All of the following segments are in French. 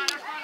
Ouais,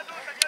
adulta, adulta.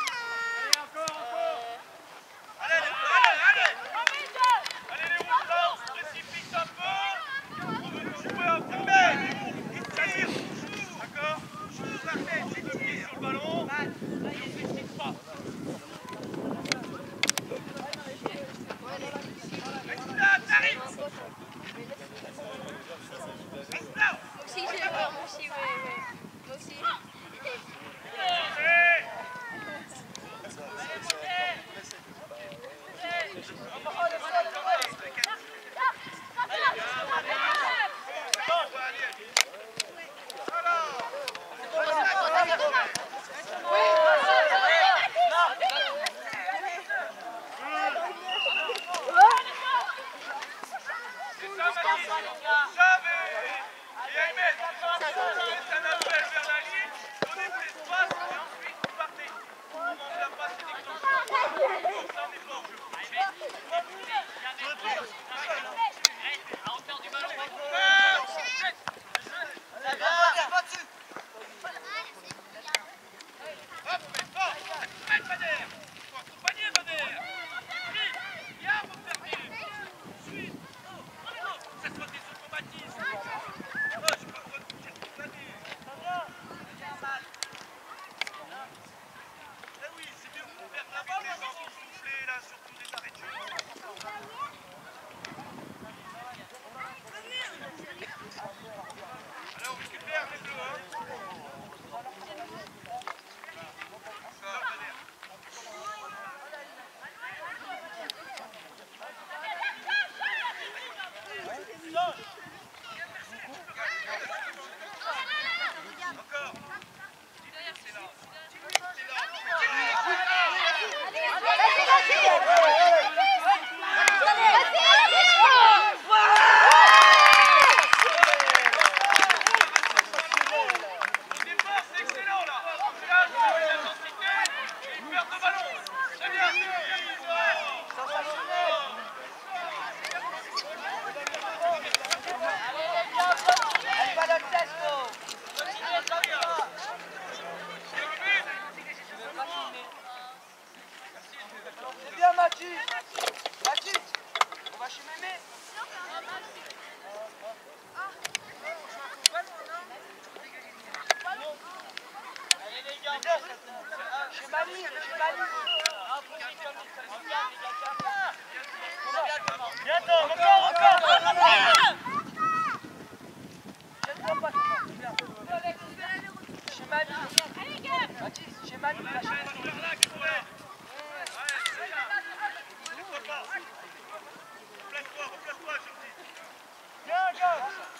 Mémé Chez Mali, chez Hallelujah.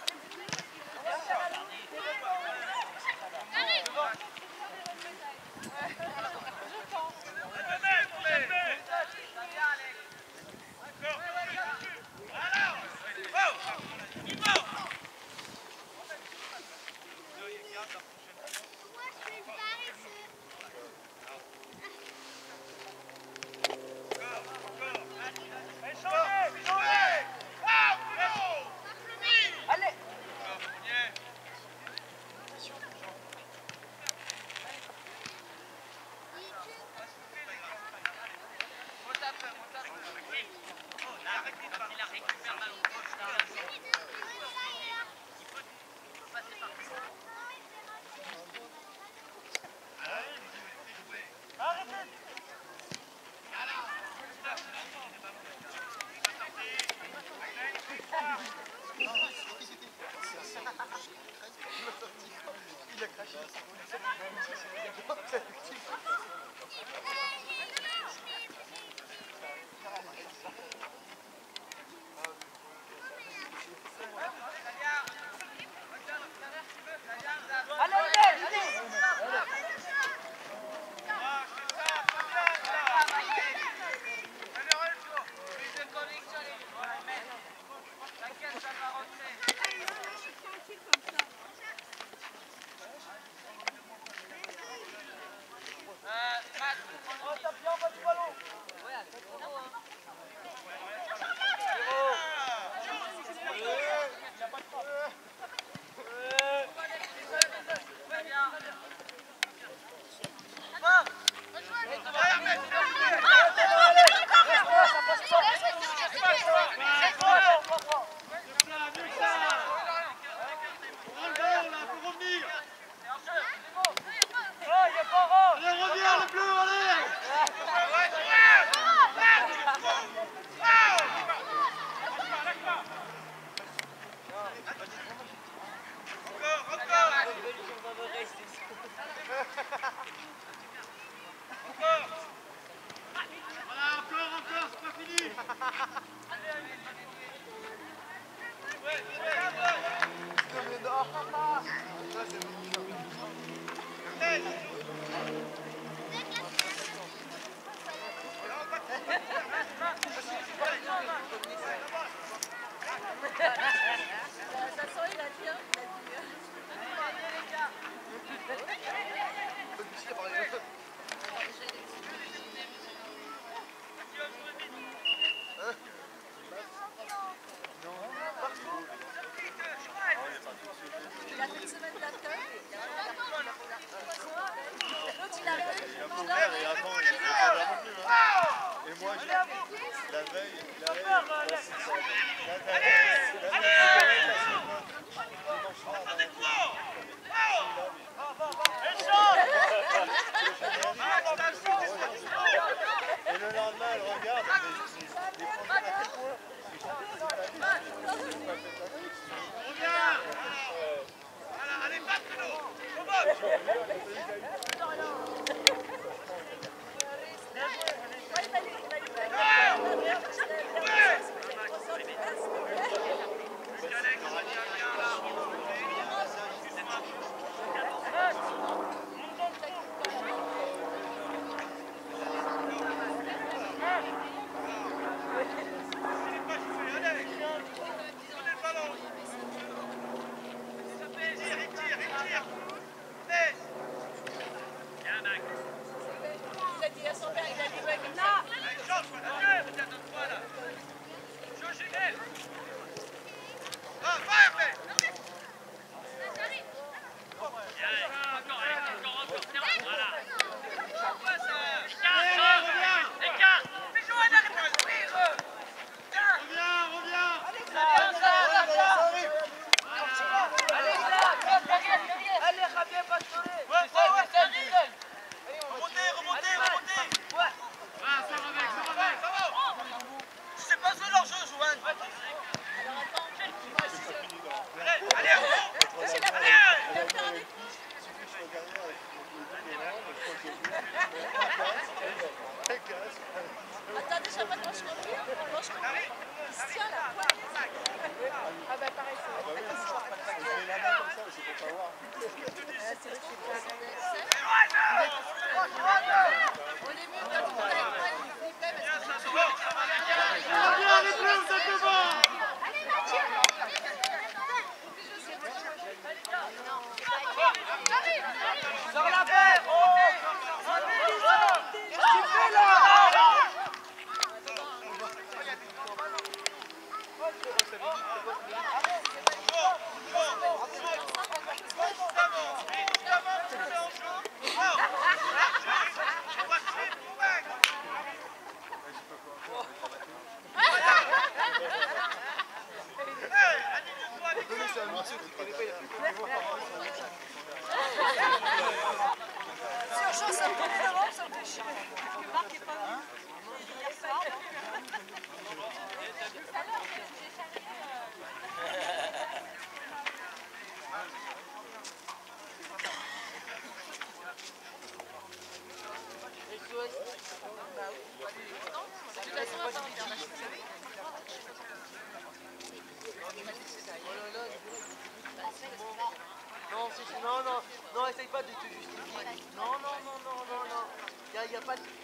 Reviens Voilà, allez, pas de Run! Non, non, non, non, non, non. Il a, pas.